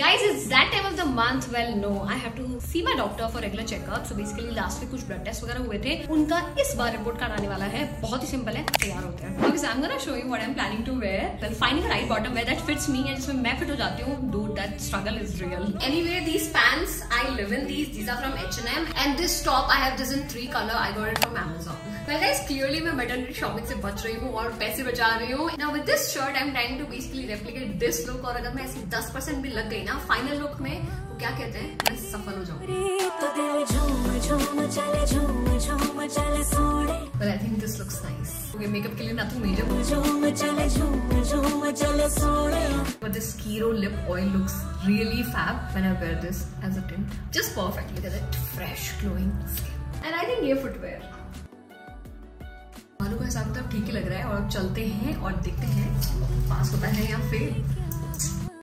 Guys, it's that time of the month. Well, no, I have to see my doctor for regular checkup. So basically last week कुछ blood test वगैरह हुए थे उनका इस बार report card आने वाला है बहुत ही सिंपल है तैयार होते हैं Because I'm gonna show you what I'm planning to wear. Well, finding a right bottom wear that fits me and जिसमें मैं fit हो जाती हूँ. Dude, that struggle is real. Anyway, these pants I live in these. These are from H&M and this top I have this in three color. I got it from Amazon. Well guys, clearly मैं metal shopping से बच रही हूँ और पैसे बचा रही हूँ। ना with this shirt I am trying to basically replicate this look और अगर मैं ऐसे 10 परसेंट भी लग गई ना फाइनल लुक में वो क्या कहते हैं? मैं सफल हो जाऊँगी। मेकअप के लिए ना तू major But this Kiro lip oil looks really And I think ये footwear. आलू का हिसाब तो ठीक ही लग रहा है और अब चलते हैं और देखते हैं पास होता है या फिर